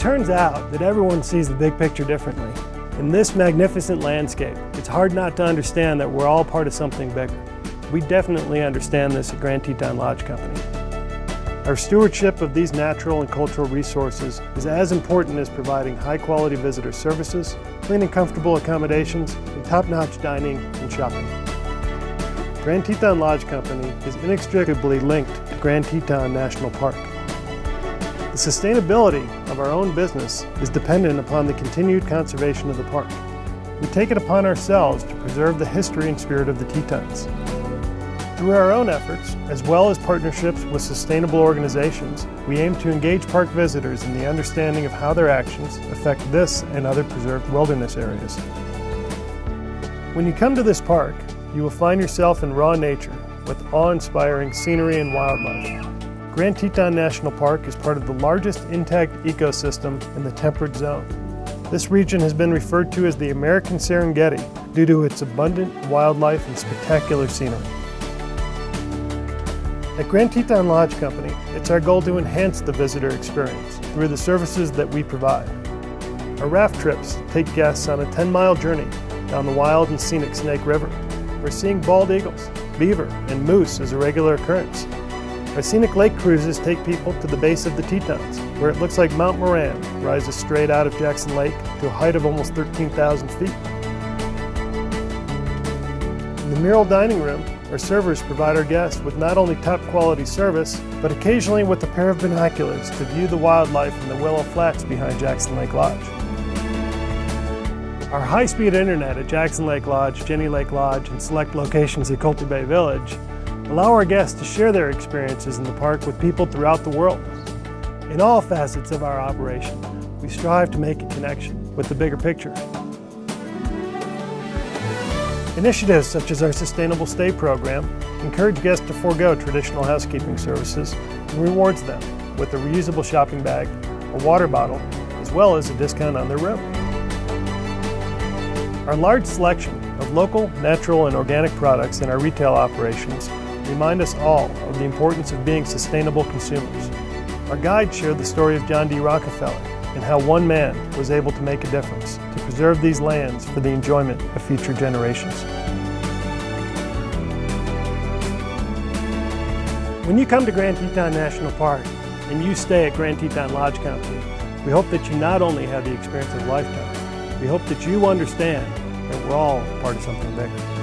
turns out that everyone sees the big picture differently. In this magnificent landscape, it's hard not to understand that we're all part of something bigger. We definitely understand this at Grand Teton Lodge Company. Our stewardship of these natural and cultural resources is as important as providing high-quality visitor services, clean and comfortable accommodations, and top-notch dining and shopping. Grand Teton Lodge Company is inextricably linked to Grand Teton National Park. The sustainability of our own business is dependent upon the continued conservation of the park. We take it upon ourselves to preserve the history and spirit of the Tetons. Through our own efforts, as well as partnerships with sustainable organizations, we aim to engage park visitors in the understanding of how their actions affect this and other preserved wilderness areas. When you come to this park, you will find yourself in raw nature with awe-inspiring scenery and wildlife. Grand Teton National Park is part of the largest intact ecosystem in the temperate zone. This region has been referred to as the American Serengeti due to its abundant wildlife and spectacular scenery. At Grand Teton Lodge Company, it's our goal to enhance the visitor experience through the services that we provide. Our raft trips take guests on a 10-mile journey down the wild and scenic Snake River. We're seeing bald eagles, beaver, and moose is a regular occurrence. Our scenic lake cruises take people to the base of the Tetons, where it looks like Mount Moran rises straight out of Jackson Lake to a height of almost 13,000 feet. In the mural dining room, our servers provide our guests with not only top quality service, but occasionally with a pair of binoculars to view the wildlife in the Willow Flats behind Jackson Lake Lodge. Our high-speed internet at Jackson Lake Lodge, Jenny Lake Lodge, and select locations at Colter Bay Village allow our guests to share their experiences in the park with people throughout the world. In all facets of our operation, we strive to make a connection with the bigger picture. Initiatives such as our Sustainable Stay program encourage guests to forego traditional housekeeping services and rewards them with a reusable shopping bag, a water bottle, as well as a discount on their room. Our large selection of local, natural, and organic products in our retail operations remind us all of the importance of being sustainable consumers. Our guides shared the story of John D. Rockefeller and how one man was able to make a difference to preserve these lands for the enjoyment of future generations. When you come to Grand Teton National Park and you stay at Grand Teton Lodge Company, we hope that you not only have the experience of a lifetime, we hope that you understand that we're all part of something bigger.